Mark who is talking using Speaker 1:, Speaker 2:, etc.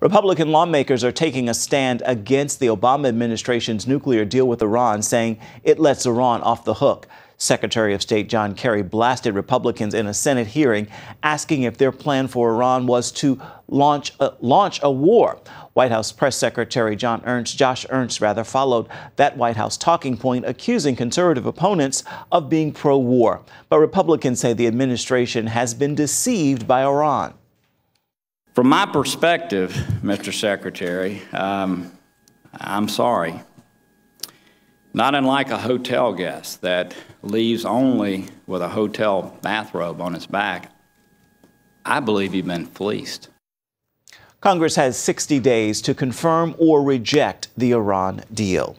Speaker 1: Republican lawmakers are taking a stand against the Obama administration's nuclear deal with Iran, saying it lets Iran off the hook. Secretary of State John Kerry blasted Republicans in a Senate hearing, asking if their plan for Iran was to launch a, launch a war. White House Press Secretary John Earnest, Josh Earnest rather, followed that White House talking point, accusing conservative opponents of being pro-war. But Republicans say the administration has been deceived by Iran.
Speaker 2: From my perspective, Mr. Secretary, um, I'm sorry. Not unlike a hotel guest that leaves only with a hotel bathrobe on his back, I believe you've been fleeced.
Speaker 1: Congress has 60 days to confirm or reject the Iran deal.